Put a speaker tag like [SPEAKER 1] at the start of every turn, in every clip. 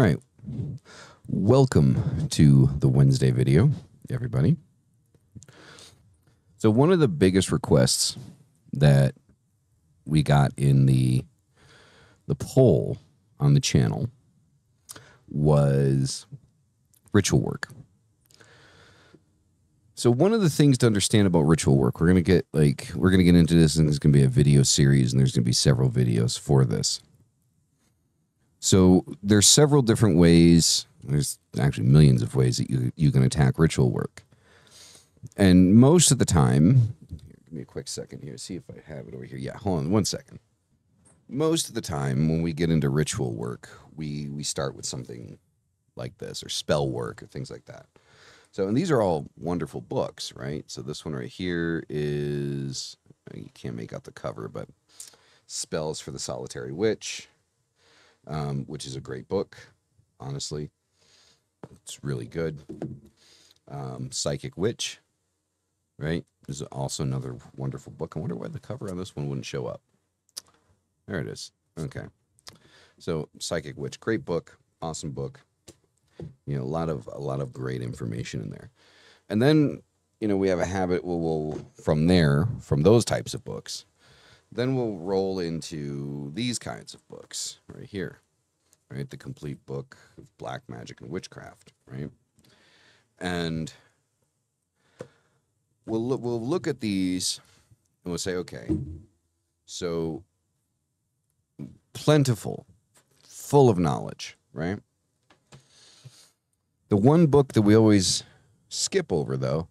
[SPEAKER 1] All right. Welcome to the Wednesday video, everybody. So, one of the biggest requests that we got in the the poll on the channel was ritual work. So one of the things to understand about ritual work, we're gonna get like we're gonna get into this, and there's gonna be a video series, and there's gonna be several videos for this. So there's several different ways. There's actually millions of ways that you you can attack ritual work, and most of the time, give me a quick second here. See if I have it over here. Yeah, hold on one second. Most of the time, when we get into ritual work, we we start with something like this, or spell work, or things like that. So, and these are all wonderful books, right? So, this one right here is, you can't make out the cover, but Spells for the Solitary Witch, um, which is a great book, honestly. It's really good. Um, Psychic Witch, right? Is also another wonderful book. I wonder why the cover on this one wouldn't show up. There it is. Okay. So, Psychic Witch, great book, awesome book you know a lot of a lot of great information in there and then you know we have a habit we'll, we'll from there from those types of books then we'll roll into these kinds of books right here right the complete book of black magic and witchcraft right and we'll look, we'll look at these and we'll say okay so plentiful full of knowledge right the one book that we always skip over, though,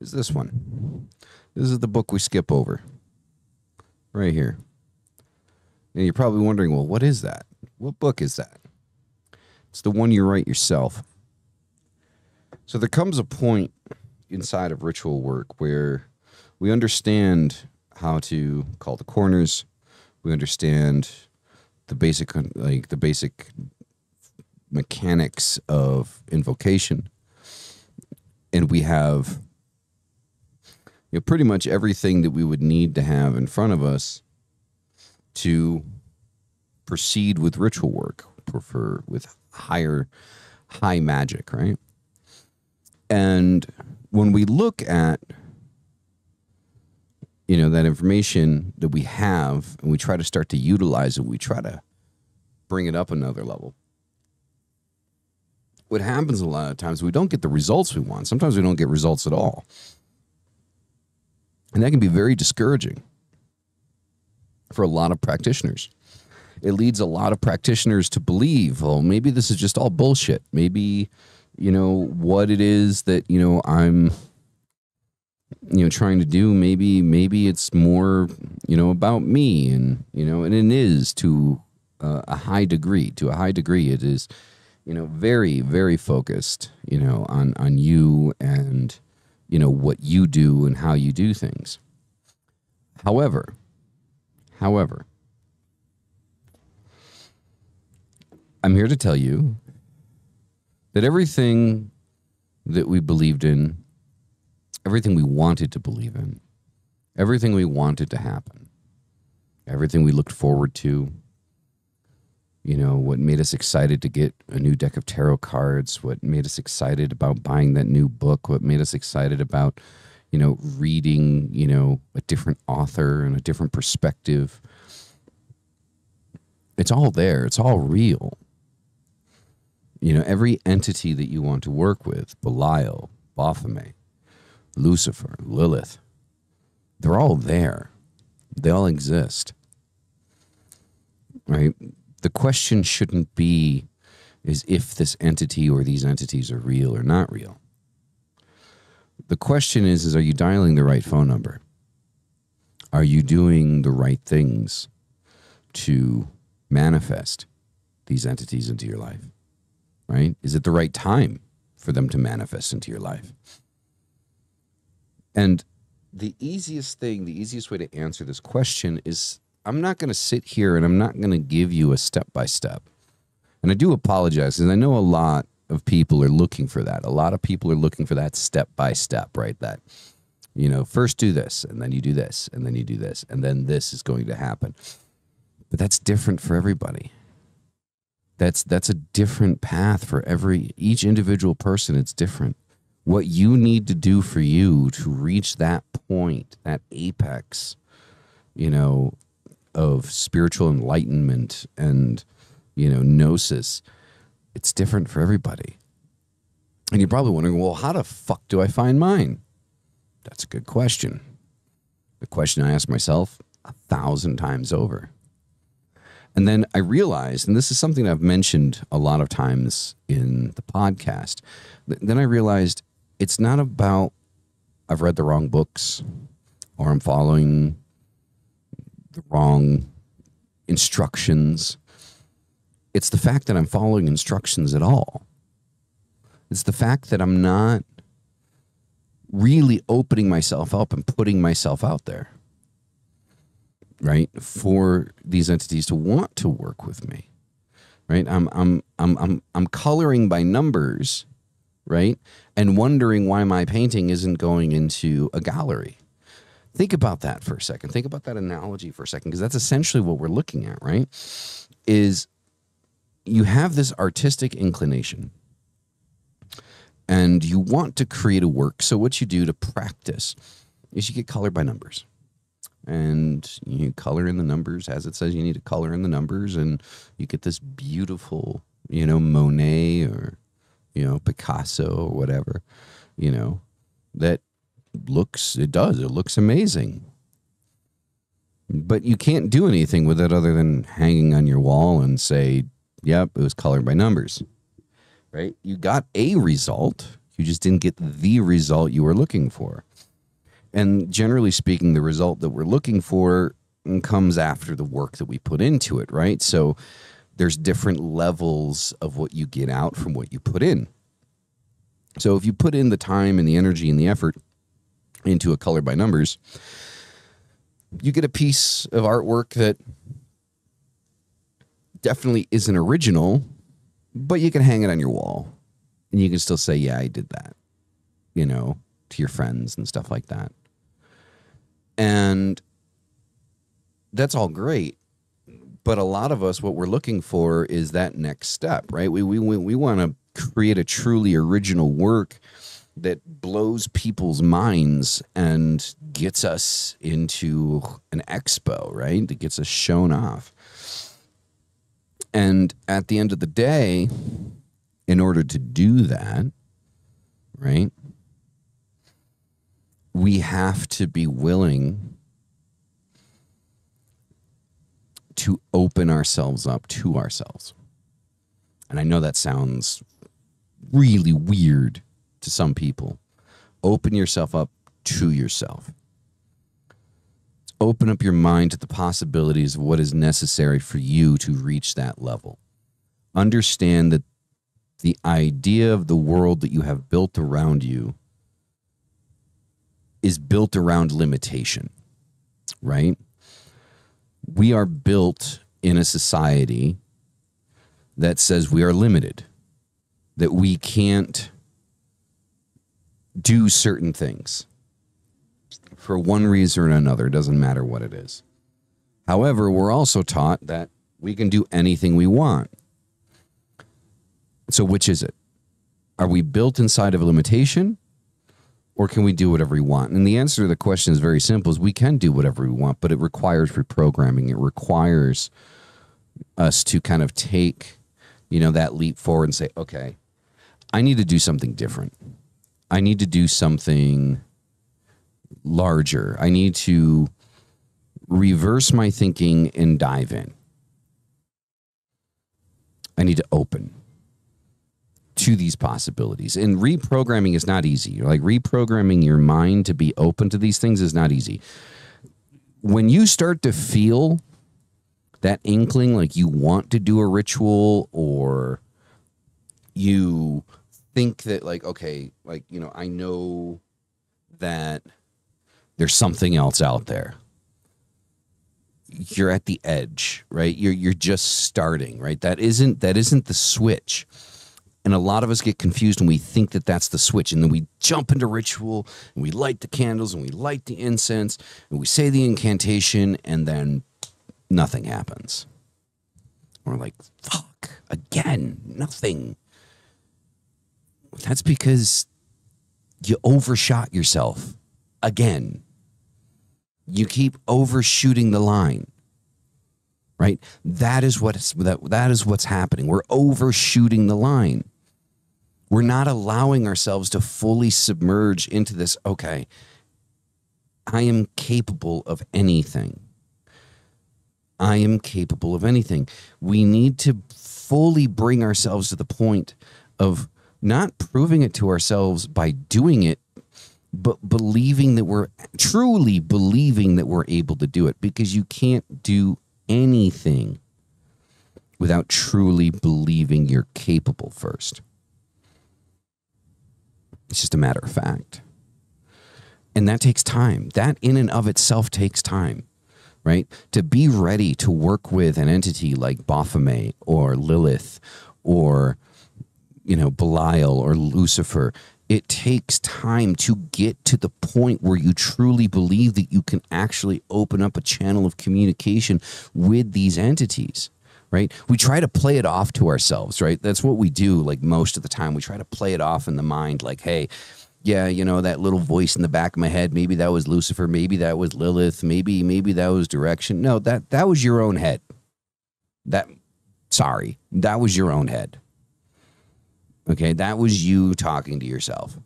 [SPEAKER 1] is this one. This is the book we skip over. Right here. And you're probably wondering, well, what is that? What book is that? It's the one you write yourself. So there comes a point inside of ritual work where we understand how to call the corners. We understand the basic like the basic mechanics of invocation. And we have you know, pretty much everything that we would need to have in front of us to proceed with ritual work, prefer with higher high magic, right? And when we look at you know that information that we have and we try to start to utilize it, we try to bring it up another level what happens a lot of times we don't get the results we want. Sometimes we don't get results at all. And that can be very discouraging for a lot of practitioners. It leads a lot of practitioners to believe, well, maybe this is just all bullshit. Maybe, you know, what it is that, you know, I'm you know trying to do maybe maybe it's more you know about me and you know and it is to uh, a high degree to a high degree it is you know, very, very focused, you know, on on you and you know what you do and how you do things. However, however, I'm here to tell you that everything that we believed in, everything we wanted to believe in, everything we wanted to happen, everything we looked forward to, you know, what made us excited to get a new deck of tarot cards, what made us excited about buying that new book, what made us excited about, you know, reading, you know, a different author and a different perspective. It's all there, it's all real. You know, every entity that you want to work with, Belial, Baphomet, Lucifer, Lilith, they're all there. They all exist. Right? The question shouldn't be is if this entity or these entities are real or not real. The question is is are you dialing the right phone number? Are you doing the right things to manifest these entities into your life? Right? Is it the right time for them to manifest into your life? And the easiest thing, the easiest way to answer this question is I'm not going to sit here and I'm not going to give you a step by step. And I do apologize because I know a lot of people are looking for that. A lot of people are looking for that step by step, right? That, you know, first do this and then you do this and then you do this and then this is going to happen. But that's different for everybody. That's that's a different path for every each individual person. It's different. What you need to do for you to reach that point, that apex, you know, of spiritual enlightenment and you know gnosis, it's different for everybody. And you're probably wondering, well, how the fuck do I find mine? That's a good question. The question I ask myself a thousand times over. And then I realized, and this is something I've mentioned a lot of times in the podcast, then I realized it's not about I've read the wrong books or I'm following the wrong instructions. It's the fact that I'm following instructions at all. It's the fact that I'm not really opening myself up and putting myself out there right for these entities to want to work with me right i'm i'm i'm i'm, I'm coloring by numbers right and wondering why my painting isn't going into a gallery think about that for a second. Think about that analogy for a second because that's essentially what we're looking at right? Is you have this artistic inclination and you want to create a work. So what you do to practice is you get colored by numbers. And you color in the numbers as it says you need to color in the numbers and you get this beautiful you know monet or you know picasso or whatever you know that looks it does. It looks amazing. But you can't do anything with it other than hanging on your wall and say yep it was colored by numbers. Right? You got a result. You just didn't get the result you were looking for. And generally speaking, the result that we're looking for comes after the work that we put into it, right? So there's different levels of what you get out from what you put in. So if you put in the time and the energy and the effort into a color by numbers, you get a piece of artwork that definitely isn't original, but you can hang it on your wall and you can still say, Yeah, I did that, you know, to your friends and stuff like that. And that's all great. But a lot of us, what we're looking for is that next step, right? We, we, we want to create a truly original work that blows people's minds and gets us into an expo, right? That gets us shown off. And at the end of the day, in order to do that, right, we have to be willing to open ourselves up to ourselves. And I know that sounds really weird to some people. Open yourself up to yourself. Open up your mind to the possibilities of what is necessary for you to reach that level. Understand that the idea of the world that you have built around you is built around limitation, right? We are built in a society that says we are limited, that we can't do certain things for one reason or another. It doesn't matter what it is. However, we're also taught that we can do anything we want. So, which is it? Are we built inside of a limitation or can we do whatever we want? And the answer to the question is very simple: is we can do whatever we want, but it requires reprogramming. It requires us to kind of take, you know, that leap forward and say, okay, I need to do something different. I need to do something larger. I need to reverse my thinking and dive in. I need to open to these possibilities. And reprogramming is not easy. Like reprogramming your mind to be open to these things is not easy. When you start to feel that inkling, like you want to do a ritual or you think that, like, okay, like, you know, I know that there's something else out there you're at the edge right you're you're just starting right that isn't that isn't the switch and a lot of us get confused and we think that that's the switch. And then we jump into ritual and we light the candles and we light the incense and we say the incantation and then nothing happens. We're like, fuck, Again, nothing. That's because you overshot yourself again. You keep overshooting the line. Right? That is what's that, that is what's happening. We're overshooting the line. We're not allowing ourselves to fully submerge into this, okay, I am capable of anything. I am capable of anything. We need to fully bring ourselves to the point of not proving it to ourselves by doing it, but believing that we're truly believing that we're able to do it because you can't do anything without truly believing you're capable first. It's just a matter of fact. And that takes time. That in and of itself takes time, right? To be ready to work with an entity like Baphomet or Lilith or, you know, Belial or Lucifer, it takes time to get to the point where you truly believe that you can actually open up a channel of communication with these entities right? We try to play it off to ourselves, right? That's what we do like most of the time. We try to play it off in the mind like, hey, yeah, you know, that little voice in the back of my head, maybe that was Lucifer, maybe that was Lilith, maybe maybe that was direction. No, that that was your own head. That sorry, that was your own head. Okay, that was you talking to yourself.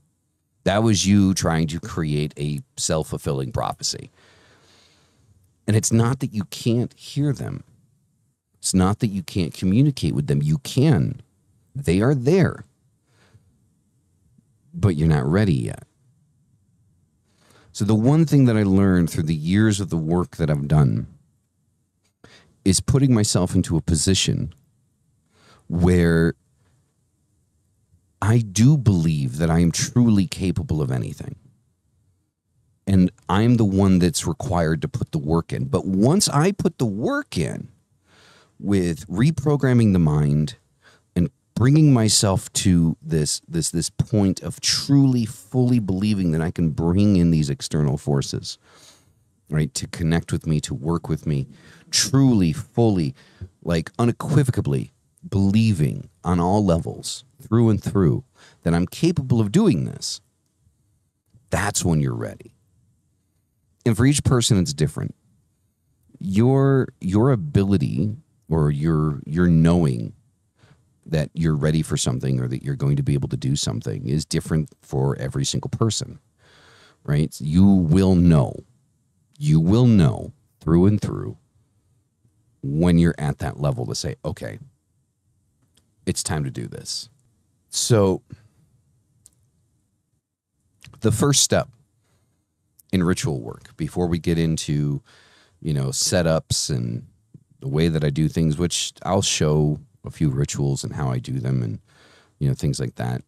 [SPEAKER 1] That was you trying to create a self-fulfilling prophecy. And it's not that you can't hear them. It's not that you can't communicate with them. You can. They are there but you're not ready yet. So, the one thing that I learned through the years of the work that I've done is putting myself into a position where I do believe that I am truly capable of anything. And I'm the one that's required to put the work in. But once I put the work in with reprogramming the mind, and bringing myself to this this this point of truly fully believing that I can bring in these external forces right to connect with me to work with me truly fully like unequivocally believing on all levels through and through that I'm capable of doing this that's when you're ready. And for each person it's different. Your your ability or your your knowing that you're ready for something or that you're going to be able to do something is different for every single person, right? You will know, you will know through and through when you're at that level to say, okay, it's time to do this. So, the first step in ritual work before we get into, you know, setups and the way that I do things, which I'll show a few rituals and how I do them and you know things like that.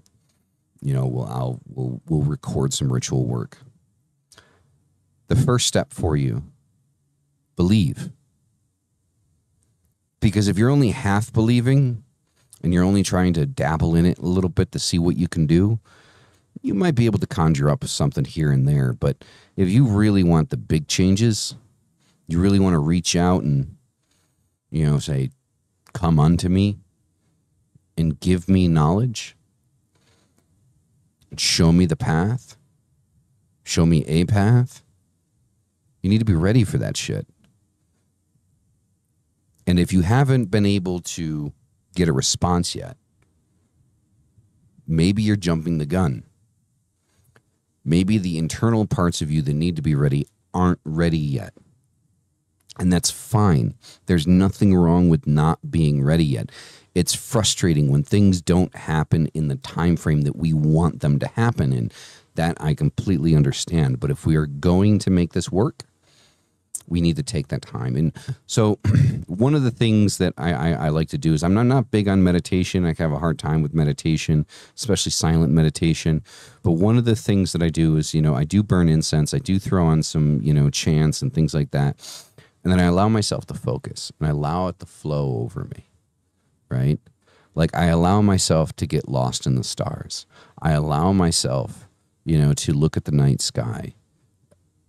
[SPEAKER 1] You know, we'll I'll we'll we'll record some ritual work. The first step for you, believe. Because if you're only half believing and you're only trying to dabble in it a little bit to see what you can do, you might be able to conjure up something here and there. But if you really want the big changes, you really want to reach out and, you know, say, come unto me and give me knowledge, show me the path, show me a path. You need to be ready for that shit. And if you haven't been able to get a response yet, maybe you're jumping the gun. Maybe the internal parts of you that need to be ready aren't ready yet. And that's fine. There's nothing wrong with not being ready yet. It's frustrating when things don't happen in the time frame that we want them to happen in. That I completely understand. But if we are going to make this work, we need to take that time. And so, one of the things that I, I, I, like to do is I'm not, not big on meditation. I have a hard time with meditation, especially silent meditation. But one of the things that I do is, you know, I do burn incense, I do throw on some, you know, chants and things like that. And then I allow myself to focus and I allow it to flow over me, right? Like I allow myself to get lost in the stars. I allow myself, you know, to look at the night sky,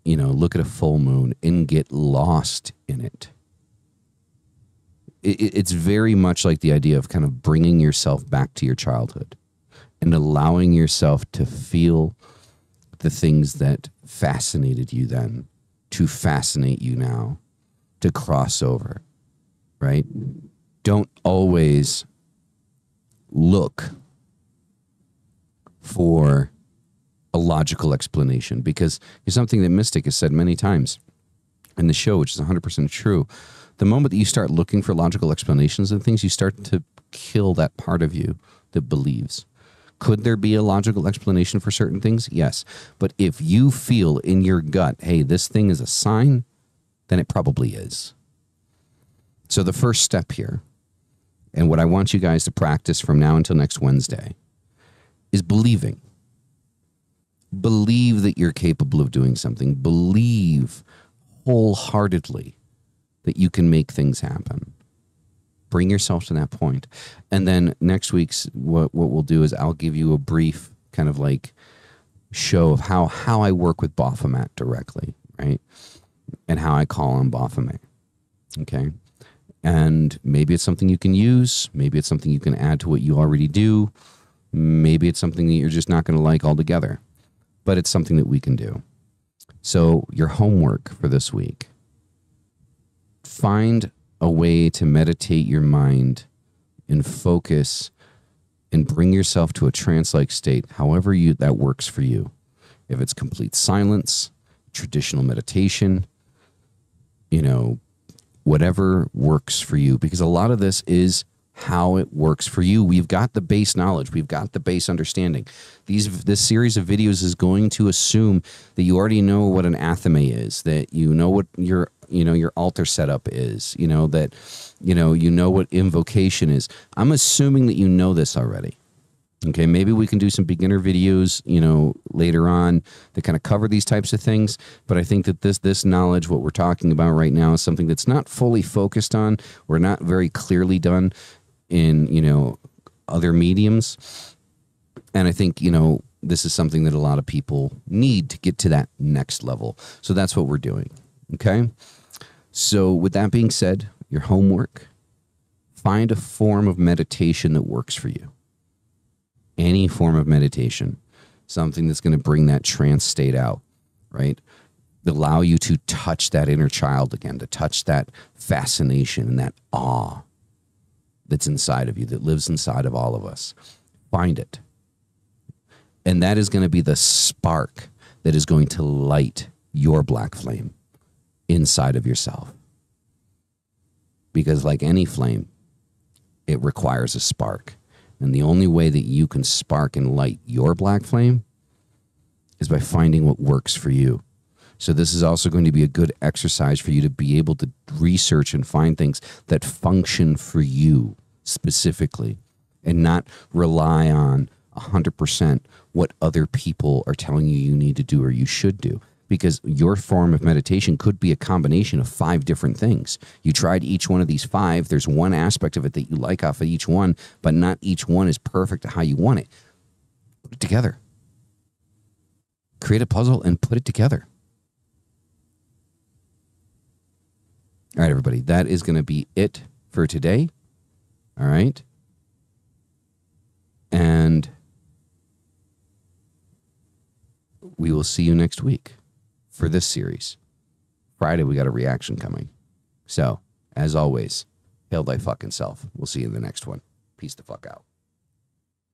[SPEAKER 1] you know, look at a full moon and get lost in it. it, it's very much like the idea of kind of bringing yourself back to your childhood and allowing yourself to feel the things that fascinated you then to fascinate you now, to cross over, right? Don't always look for a logical explanation because it's something that Mystic has said many times in the show, which is 100% true. The moment that you start looking for logical explanations and things, you start to kill that part of you that believes. Could there be a logical explanation for certain things? Yes. But if you feel in your gut, hey, this thing is a sign, then it probably is. So the first step here, and what I want you guys to practice from now until next Wednesday, is believing. Believe that you're capable of doing something. Believe wholeheartedly that you can make things happen. Bring yourself to that point. And then next week's what what we'll do is I'll give you a brief kind of like show of how how I work with Baphomet directly, right? And how I call on Baphomet. Okay. And maybe it's something you can use. Maybe it's something you can add to what you already do. Maybe it's something that you're just not going to like altogether. But it's something that we can do. So, your homework for this week find a way to meditate your mind and focus and bring yourself to a trance like state, however you that works for you. If it's complete silence, traditional meditation, you know, whatever works for you, because a lot of this is how it works for you. We've got the base knowledge, we've got the base understanding. These this series of videos is going to assume that you already know what an athame is, that you know what your you know your altar setup is, you know that you know you know what invocation is. I'm assuming that you know this already. Okay, maybe we can do some beginner videos, you know, later on that kind of cover these types of things. But I think that this this knowledge, what we're talking about right now, is something that's not fully focused on, We're not very clearly done in you know other mediums. And i think you know this is something that a lot of people need to get to that next level. So that's what we're doing okay? So with that being said your homework find a form of meditation that works for you. Any form of meditation. Something that's going to bring that trance state out right? Allow you to touch that inner child again to touch that fascination and that awe that's inside of you, that lives inside of all of us. Find it. And that is going to be the spark that is going to light your black flame inside of yourself. Because, like any flame, it requires a spark. And the only way that you can spark and light your black flame is by finding what works for you. So, this is also going to be a good exercise for you to be able to research and find things that function for you specifically and not rely on 100% what other people are telling you you need to do or you should do. Because your form of meditation could be a combination of five different things. You tried each one of these five. There's one aspect of it that you like off of each one, but not each one is perfect to how you want it. Put it together. Create a puzzle and put it together. All right, everybody, that is going to be it for today. All right. And we will see you next week for this series. Friday, we got a reaction coming. So, as always, hail thy fucking self. We'll see you in the next one. Peace the fuck out.